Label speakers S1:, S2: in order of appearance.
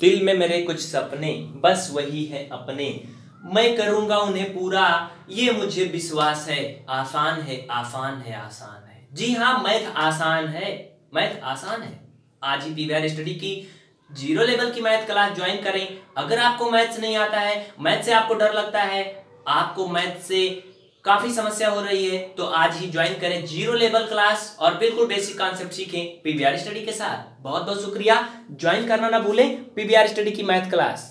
S1: दिल में मेरे कुछ सपने, बस वही है अपने। मैं करूँगा उन्हें पूरा, ये मुझे विश्वास है। आसान है आसान है आसान है। जी हाँ मैथ आसान है। मैथ आसान है। आज ही पीवीआर स्टडी की ज़ीरो लेवल की मैथ क्लास ज्वाइन करें। अगर आपको मैथ्स नहीं आता है, मैथ से आपको डर लगता है, आपको मैथ से काफ़ी समस्या हो रही है तो आज ही ज्वाइन करें ज़ीरो लेवल क्लास और बिल्कुल बेसिक कॉन्सेप्ट सीखें पीबीआर स्टडी के साथ। बहुत बहुत शुक्रिया। ज्वाइन करना ना भूलें पीबीआर स्टडी की मैथ क्लास